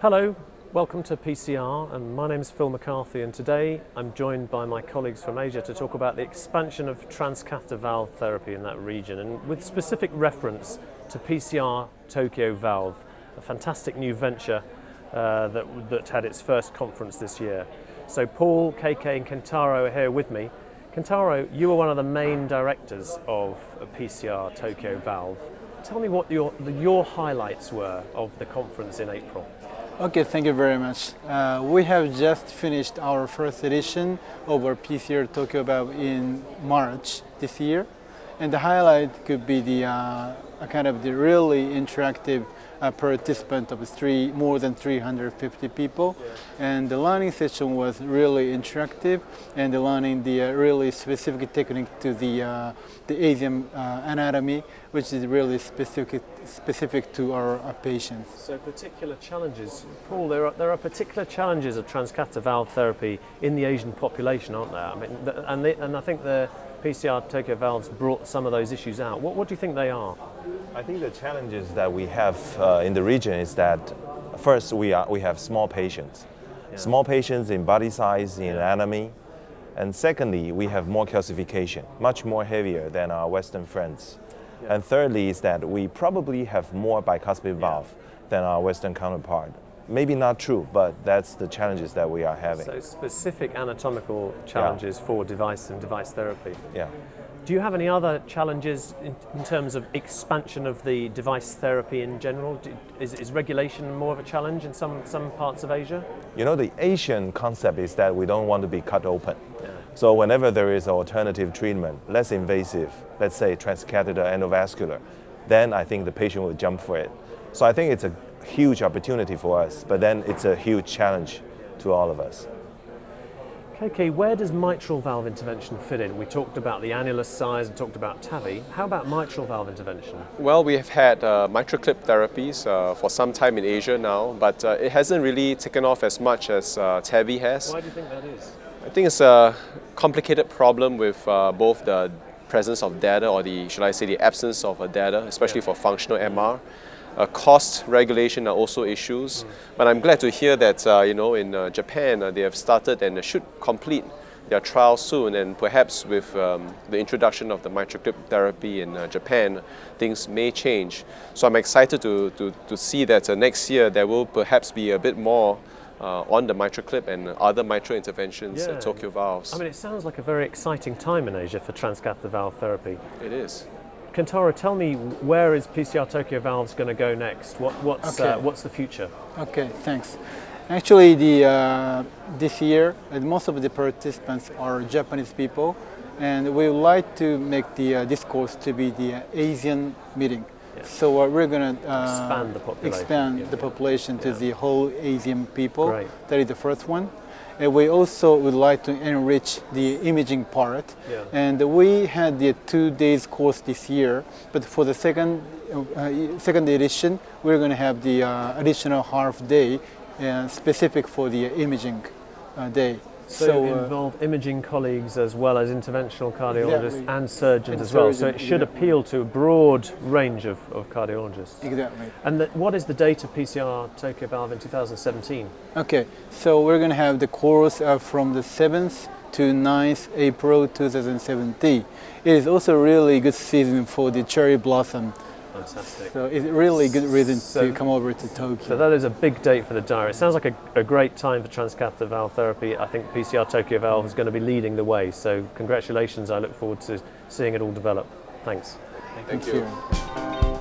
Hello, welcome to PCR, and my name is Phil MacCarthy, and today I'm joined by my colleagues from Asia to talk about the expansion of transcatheter valve therapy in that region, and with specific reference to PCR Tokyo Valve, a fantastic new venture uh, that, that had its first conference this year. So Paul, KK, and Kentaro are here with me. Kentaro, you were one of the main directors of PCR Tokyo Valve. Tell me what your, your highlights were of the conference in April. Okay, thank you very much. Uh, we have just finished our first edition of our PCR Tokyo Valve in March this year. And the highlight could be the uh, kind of the really interactive uh, participant of three, more than 350 people. Yeah. And the learning session was really interactive and the learning the uh, really specific technique to the, uh, the Asian uh, anatomy, which is really specific, specific to our, our, patients. So particular challenges, Paul, there are, there are particular challenges of transcatheter valve therapy in the Asian population, aren't there? I mean, and, they, and I think the PCR Tokyo Valves brought some of those issues out. What, what do you think they are? I think the challenges that we have uh, in the region is that first we, are, we have small patients. Yeah. Small patients in body size, in anatomy. And secondly, we have more calcification, much more heavier than our Western friends. Yeah. And thirdly is that we probably have more bicuspid valve than our Western counterpart maybe not true, but that's the challenges that we are having. So specific anatomical challenges yeah. for device and device therapy. Yeah. Do you have any other challenges in, in terms of expansion of the device therapy in general? Do, is, is, regulation more of a challenge in some, some parts of Asia? You know, the Asian concept is that we don't want to be cut open. Yeah. So whenever there is an alternative treatment, less invasive, let's say transcatheter endovascular, then I think the patient will jump for it. So I think it's a huge opportunity for us, but then it's a huge challenge to all of us. Okay, where does mitral valve intervention fit in? We talked about the annulus size and talked about TAVI. How about mitral valve intervention? Well, we have had uh, mitral clip therapies uh, for some time in Asia now, but uh, it hasn't really taken off as much as uh, TAVI has. Why do you think that is? I think it's a complicated problem with uh, both the presence of data or the, should I say, the absence of a data, especially yeah. for functional MR. Uh, cost regulation are also issues. Mm. But I'm glad to hear that uh, you know in uh, Japan uh, they have started and should complete their trial soon, and perhaps with um, the introduction of the mitral clip therapy in uh, Japan, things may change. So I'm excited to, to, to see that uh, next year there will perhaps be a bit more uh, on the mitral clip and other mitral interventions yeah. Tokyo valves. I mean, it sounds like a very exciting time in Asia for transcatheter valve therapy. It is. Kentaro, tell me where is PCR Tokyo Valves going to go next? What, what's, okay. uh, what's the future? Okay, thanks. Actually, the, uh, this year, most of the participants are Japanese people, and we would like to make the uh, discourse to be the Asian meeting. Yeah. So uh, we're going to uh, expand the population, expand yeah. the population to yeah. the whole Asian people. Right. That is the first one. And we also would like to enrich the imaging part. Yeah. And we had the two days course this year, but for the second uh, second edition, we're going to have the uh, additional half day uh, specific for the imaging uh, day. So, so uh, involve imaging colleagues as well as interventional cardiologists exactly. and surgeons and as well. so it should appeal to a broad range of, of cardiologists. Exactly. And the, what is the date of PCR Tokyo Valve in 2017? Okay, so we're going to have the course uh, from the 7th to 9th April 2017. It is also a really good season for the cherry blossom Fantastic. So it's really good reason so, to come over to Tokyo. So that is a big date for the diary. It sounds like a, a great time for transcatheter valve therapy. I think PCR Tokyo Valve is going to be leading the way. So congratulations. I look forward to seeing it all develop. Thanks. Thank, Thank you. you.